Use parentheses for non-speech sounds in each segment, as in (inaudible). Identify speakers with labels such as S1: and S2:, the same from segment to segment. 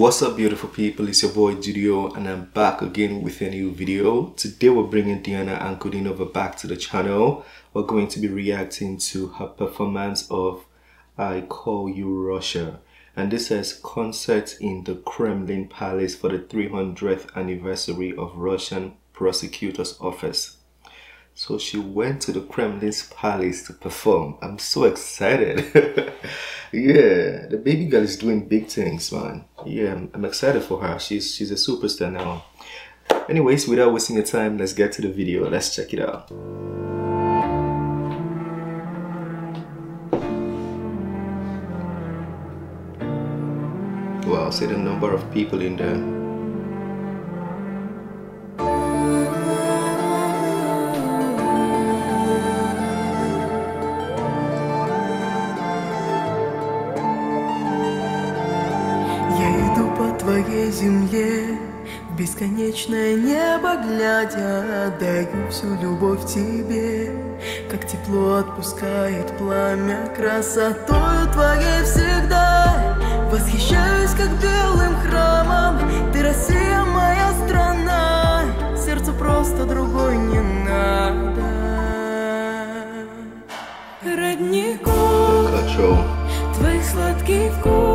S1: What's up beautiful people, it's your boy Judeo and I'm back again with a new video. Today we're bringing Diana Ankudinova back to the channel. We're going to be reacting to her performance of I Call You Russia. And this is concert in the Kremlin Palace for the 300th anniversary of Russian Prosecutor's Office. So she went to the Kremlin's palace to perform. I'm so excited. (laughs) yeah, the baby girl is doing big things, man. Yeah, I'm, I'm excited for her. She's she's a superstar now. Anyways, without wasting your time, let's get to the video. Let's check it out. Wow, see the number of people in there.
S2: Твоей земле В бесконечное небо глядя Отдаю всю любовь тебе. Как тепло отпускает пламя Красотою твоей всегда. Восхищаюсь, как белым храмом Ты Россия, моя страна. Сердцу просто другой не надо. Родников Твоих сладкий вкус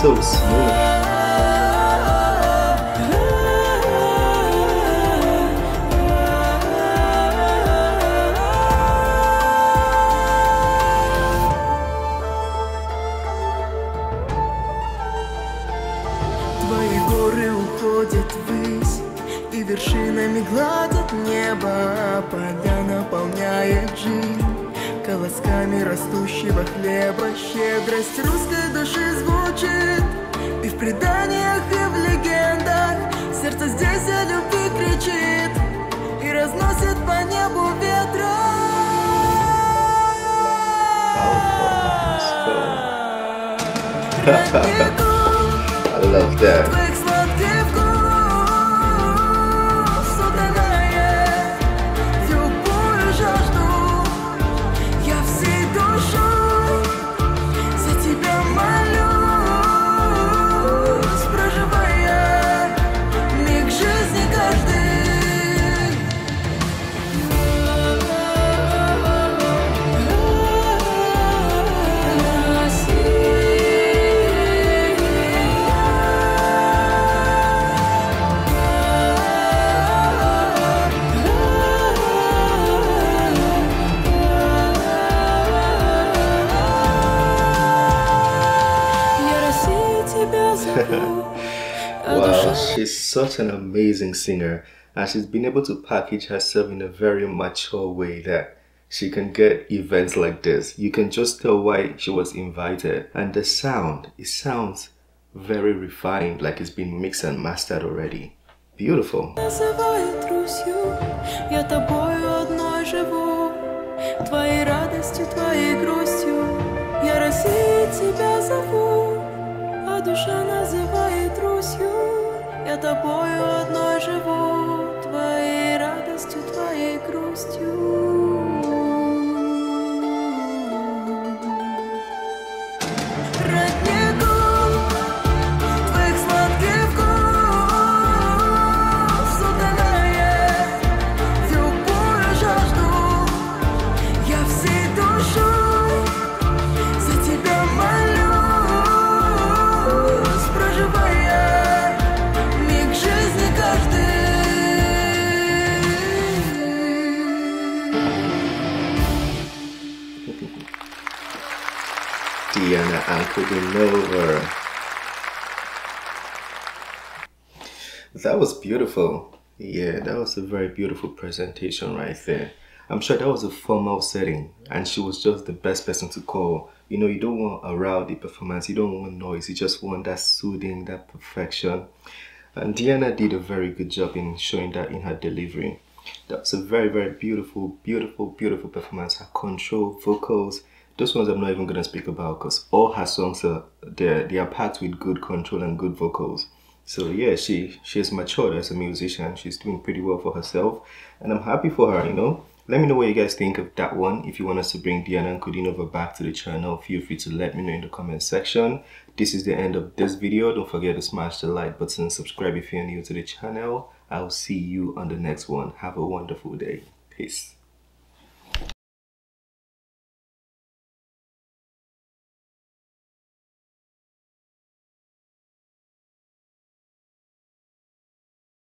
S1: so smooth.
S2: Вершинами гладят небо Поля наполняет жизнь. Колосками растущего хлеба Щедрость русской души звучит. И в преданиях, и в легендах Сердце здесь о любви кричит И разносит по небу ветра. (laughs)
S1: I love that. (laughs) wow, she's such an amazing singer and she's been able to package herself in a very mature way that she can get events like this. You can just tell why she was invited. And the sound, it sounds very refined, like it's been mixed and mastered already. Beautiful.
S2: Твоей радостью, твоей грустью Я России тебя зову Душа называет Русью. Я тобою одной живу Твоей радостью, твоей грустью
S1: Diana Ankudinova. That was beautiful. Yeah, that was a very beautiful presentation right there. I'm sure that was a formal setting and she was just the best person to call. You know, you don't want a rowdy performance, you don't want noise, you just want that soothing, that perfection. And Diana did a very good job in showing that in her delivery. That was a very, very beautiful, beautiful, beautiful performance. Her control, vocals, those ones I'm not even gonna speak about because all her songs are they they are packed with good control and good vocals. So yeah, she she has matured as a musician. She's doing pretty well for herself, and I'm happy for her. You know, let me know what you guys think of that one. If you want us to bring Diana Ankudinova back to the channel, feel free to let me know in the comment section. This is the end of this video. Don't forget to smash the like button, subscribe if you're new to the channel. I'll see you on the next one. Have a wonderful day. Peace.